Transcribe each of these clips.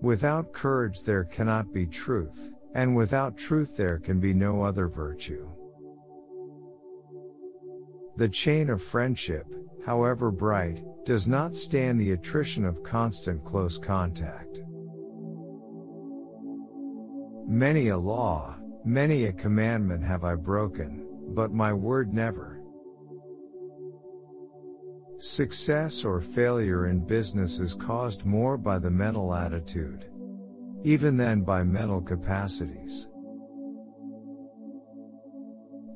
Without courage there cannot be truth, and without truth there can be no other virtue. The chain of friendship, however bright, does not stand the attrition of constant close contact. Many a law, many a commandment have I broken, but my word never. Success or failure in business is caused more by the mental attitude, even than by mental capacities.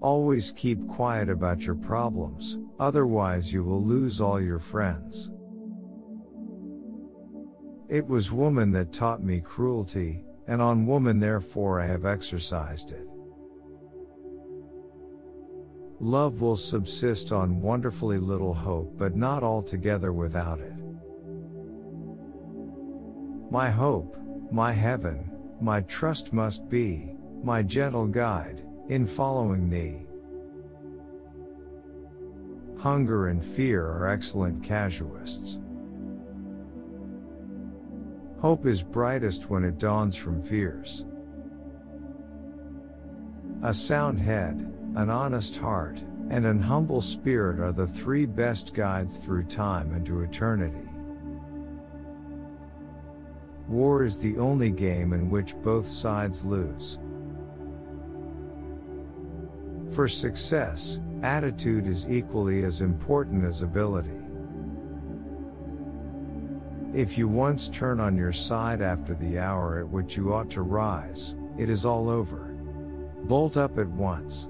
Always keep quiet about your problems, otherwise you will lose all your friends. It was woman that taught me cruelty, and on woman therefore I have exercised it. Love will subsist on wonderfully little hope but not altogether without it. My hope, my heaven, my trust must be, my gentle guide, in following thee. Hunger and fear are excellent casuists. Hope is brightest when it dawns from fears. A sound head, an honest heart, and an humble spirit are the three best guides through time and to eternity. War is the only game in which both sides lose. For success, attitude is equally as important as ability. If you once turn on your side after the hour at which you ought to rise, it is all over. Bolt up at once.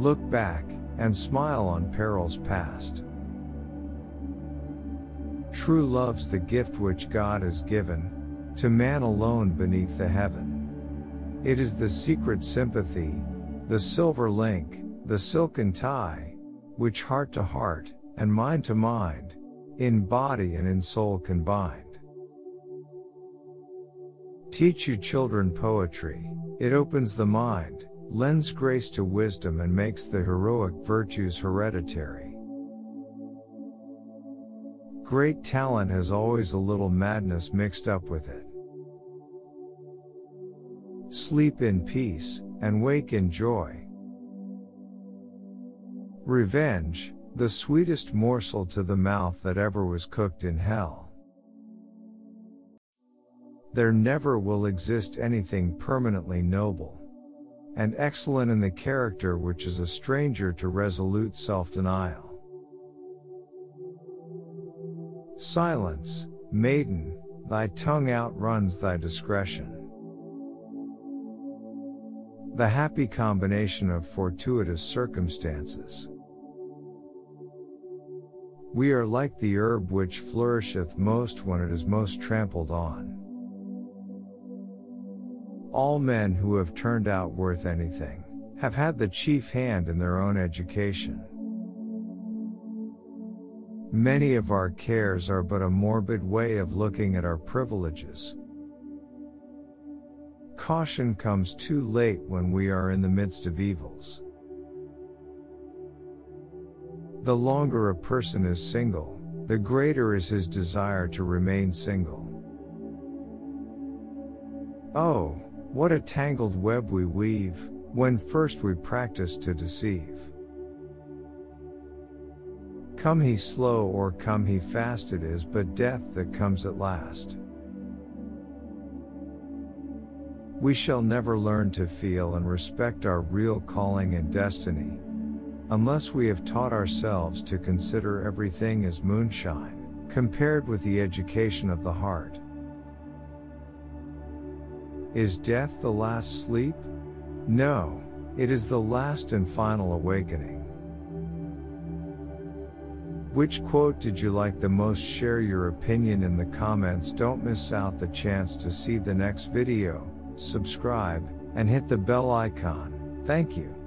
Look back, and smile on perils past. True love's the gift which God has given, to man alone beneath the heaven. It is the secret sympathy, the silver link, the silken tie, which heart to heart, and mind to mind, in body and in soul combined. Teach you children poetry, it opens the mind, lends grace to wisdom and makes the heroic virtues hereditary. Great talent has always a little madness mixed up with it. Sleep in peace, and wake in joy. Revenge, the sweetest morsel to the mouth that ever was cooked in hell. There never will exist anything permanently noble and excellent in the character which is a stranger to resolute self-denial. Silence, maiden, thy tongue outruns thy discretion. The happy combination of fortuitous circumstances. We are like the herb which flourisheth most when it is most trampled on. All men who have turned out worth anything have had the chief hand in their own education. Many of our cares are but a morbid way of looking at our privileges. Caution comes too late when we are in the midst of evils. The longer a person is single, the greater is his desire to remain single. Oh, what a tangled web we weave, when first we practice to deceive. Come he slow or come he fast it is but death that comes at last. We shall never learn to feel and respect our real calling and destiny, unless we have taught ourselves to consider everything as moonshine, compared with the education of the heart. Is death the last sleep? No, it is the last and final awakening. Which quote did you like the most? Share your opinion in the comments. Don't miss out the chance to see the next video, subscribe, and hit the bell icon. Thank you.